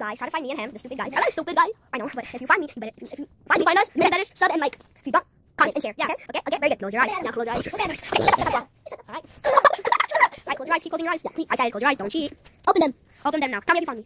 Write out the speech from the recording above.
guys try to find me and him, the stupid guy. Hello, stupid guy. I know, but if you find me, you better, if you find me, find us, make better sub and like. If you don't, comment and share. Yeah. Okay. Okay. Okay. Very good. Close your eyes. Now close your eyes. Okay. All right. All right. Close your eyes. Keep closing your eyes. Yeah. I said close your eyes. Don't cheat. Open them. Open them now. Tell me if you found me.